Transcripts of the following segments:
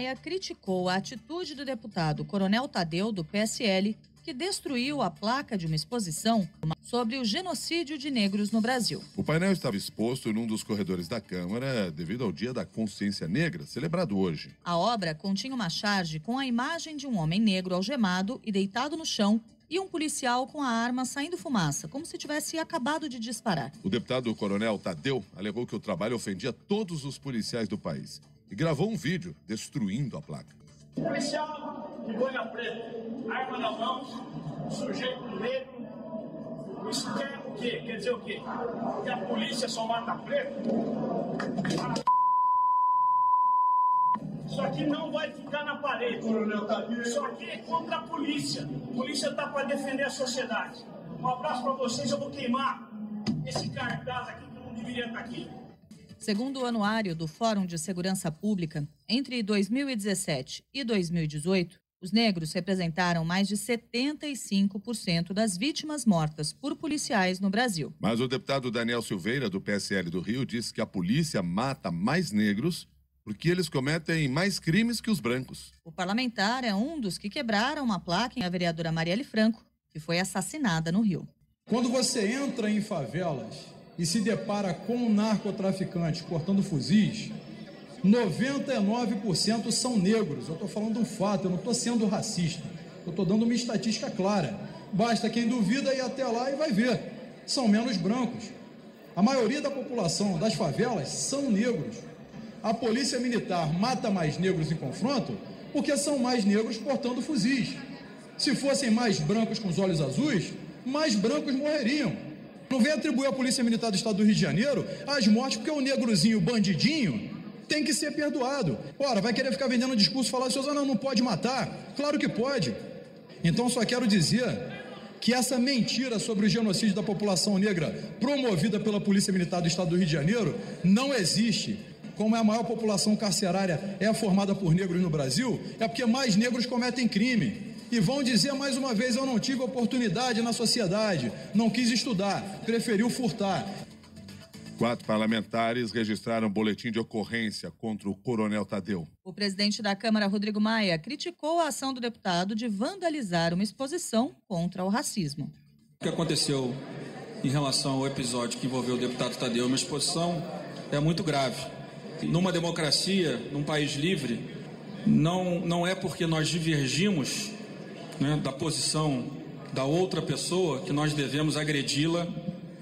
Maia criticou a atitude do deputado Coronel Tadeu, do PSL, que destruiu a placa de uma exposição sobre o genocídio de negros no Brasil. O painel estava exposto num dos corredores da Câmara devido ao Dia da Consciência Negra, celebrado hoje. A obra continha uma charge com a imagem de um homem negro algemado e deitado no chão e um policial com a arma saindo fumaça, como se tivesse acabado de disparar. O deputado Coronel Tadeu alegou que o trabalho ofendia todos os policiais do país e gravou um vídeo destruindo a placa. Policial de boina preta, arma na mão, sujeito negro. Isso quer o quê? Quer dizer o quê? Que a polícia só mata preto? Isso aqui não vai ficar na parede. Isso aqui é contra a polícia. A polícia está para defender a sociedade. Um abraço para vocês. Eu vou queimar esse cartaz aqui que não deveria estar aqui. Segundo o anuário do Fórum de Segurança Pública, entre 2017 e 2018, os negros representaram mais de 75% das vítimas mortas por policiais no Brasil. Mas o deputado Daniel Silveira, do PSL do Rio, disse que a polícia mata mais negros porque eles cometem mais crimes que os brancos. O parlamentar é um dos que quebraram uma placa em a vereadora Marielle Franco, que foi assassinada no Rio. Quando você entra em favelas e se depara com um narcotraficante cortando fuzis, 99% são negros. Eu estou falando um fato, eu não estou sendo racista. Eu estou dando uma estatística clara. Basta quem duvida ir até lá e vai ver. São menos brancos. A maioria da população das favelas são negros. A polícia militar mata mais negros em confronto porque são mais negros portando fuzis. Se fossem mais brancos com os olhos azuis, mais brancos morreriam. Não vem atribuir à Polícia Militar do Estado do Rio de Janeiro as mortes porque o negrozinho bandidinho tem que ser perdoado. Ora, vai querer ficar vendendo discurso falar, senhor, não, não pode matar? Claro que pode. Então só quero dizer que essa mentira sobre o genocídio da população negra promovida pela Polícia Militar do Estado do Rio de Janeiro não existe. Como a maior população carcerária é formada por negros no Brasil, é porque mais negros cometem crime. E vão dizer mais uma vez: eu não tive oportunidade na sociedade, não quis estudar, preferiu furtar. Quatro parlamentares registraram boletim de ocorrência contra o Coronel Tadeu. O presidente da Câmara, Rodrigo Maia, criticou a ação do deputado de vandalizar uma exposição contra o racismo. O que aconteceu em relação ao episódio que envolveu o deputado Tadeu, uma exposição, é muito grave. Numa democracia, num país livre, não, não é porque nós divergimos né, da posição da outra pessoa que nós devemos agredi-la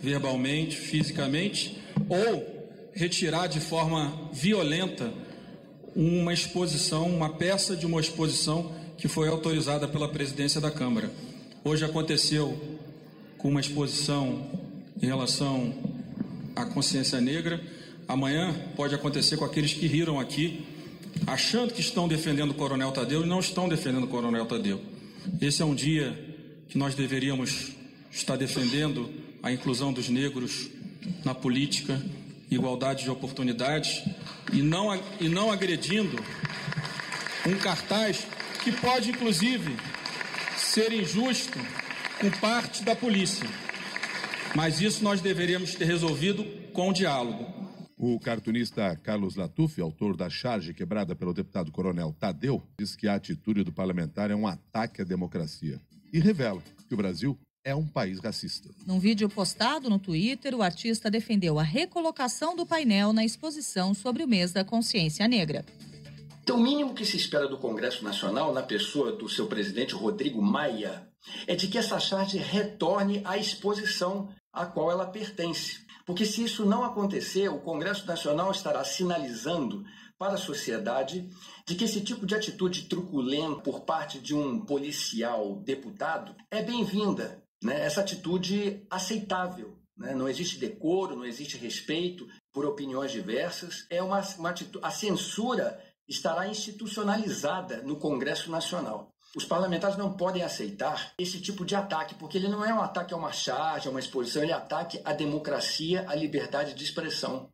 verbalmente, fisicamente ou retirar de forma violenta uma exposição, uma peça de uma exposição que foi autorizada pela presidência da Câmara. Hoje aconteceu com uma exposição em relação à consciência negra. Amanhã pode acontecer com aqueles que riram aqui, achando que estão defendendo o Coronel Tadeu e não estão defendendo o Coronel Tadeu. Esse é um dia que nós deveríamos estar defendendo a inclusão dos negros na política, igualdade de oportunidades e não, e não agredindo um cartaz que pode, inclusive, ser injusto com parte da polícia. Mas isso nós deveríamos ter resolvido com diálogo. O cartunista Carlos Latuf, autor da charge quebrada pelo deputado coronel Tadeu, diz que a atitude do parlamentar é um ataque à democracia e revela que o Brasil é um país racista. Num vídeo postado no Twitter, o artista defendeu a recolocação do painel na exposição sobre o mês da consciência negra. Então, o mínimo que se espera do Congresso Nacional, na pessoa do seu presidente Rodrigo Maia, é de que essa charge retorne à exposição a qual ela pertence. Porque se isso não acontecer, o Congresso Nacional estará sinalizando para a sociedade de que esse tipo de atitude truculenta por parte de um policial deputado é bem-vinda, né, essa atitude aceitável. Né? Não existe decoro, não existe respeito por opiniões diversas. É uma, uma atitude, a censura estará institucionalizada no Congresso Nacional. Os parlamentares não podem aceitar esse tipo de ataque, porque ele não é um ataque a uma charge, a uma exposição, ele é um ataque à democracia, à liberdade de expressão.